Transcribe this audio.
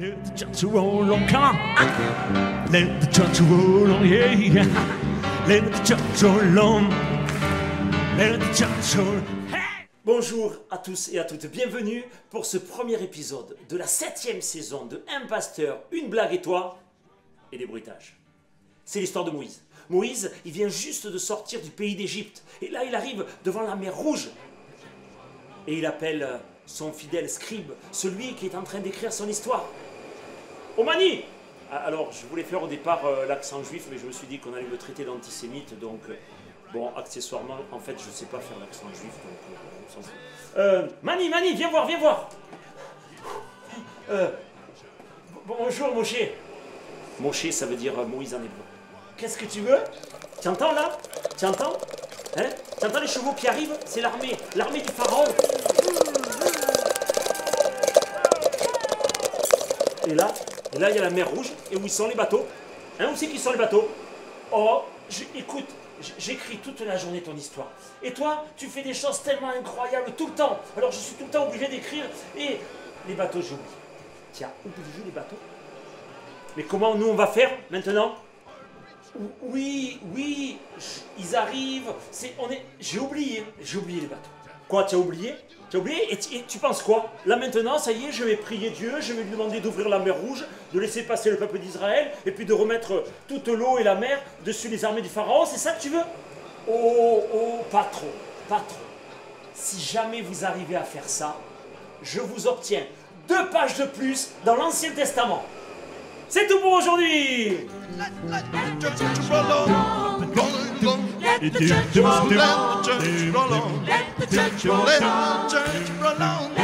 Let the church roll on, come on. Let the church roll on, yeah, yeah. Let the church roll on. Let the church roll. Hey! Bonjour à tous et à toutes, bienvenue pour ce premier épisode de la septième saison de Un pasteur, une blague et toi, et des bruitages. C'est l'histoire de Moïse. Moïse, il vient juste de sortir du pays d'Égypte, et là il arrive devant la mer Rouge, et il appelle son fidèle scribe, celui qui est en train d'écrire son histoire. Omani Ah, Alors, je voulais faire au départ euh, l'accent juif, mais je me suis dit qu'on allait me traiter d'antisémite, donc, euh, bon, accessoirement, en fait, je ne sais pas faire l'accent juif, donc, euh, Mani, Mani, viens voir, viens voir. Bonjour, Moshe. Moshe, ça veut dire Moïse en hébreu. Qu'est-ce que tu veux? Tu entends là? Tu entends Hein? Tu entends les chevaux qui arrivent? C'est l'armée, l'armée du pharaon. Et là, là, il y a la mer Rouge. Et où ils sont les bateaux Hein, où c'est qu'ils sont les bateaux Oh, écoute, j'écris toute la journée ton histoire. Et toi, tu fais des choses tellement incroyables tout le temps. Alors je suis tout le temps obligé d'écrire. Et les bateaux, j'oublie. Tiens, oublié les bateaux? Mais comment nous on va faire maintenant? Ou- Oui, oui, ils arrivent. C'est, on est. J'ai oublié, j'ai oublié les bateaux. Quoi, tu as oublié? Tu as oublié? Et, tu- et tu penses quoi? Là maintenant, ça y est, je vais prier Dieu, je vais lui demander d'ouvrir la mer Rouge, de laisser passer le peuple d'Israël, et puis de remettre toute l'eau et la mer dessus les armées du Pharaon. C'est ça que tu veux? Oh, oh, pas trop, pas trop. Si jamais vous arrivez à faire ça, je vous obtiens deux pages de plus dans l'Ancien Testament. C'est tout pour aujourd'hui Let the church roll on. Let the church roll on. Let the church roll on.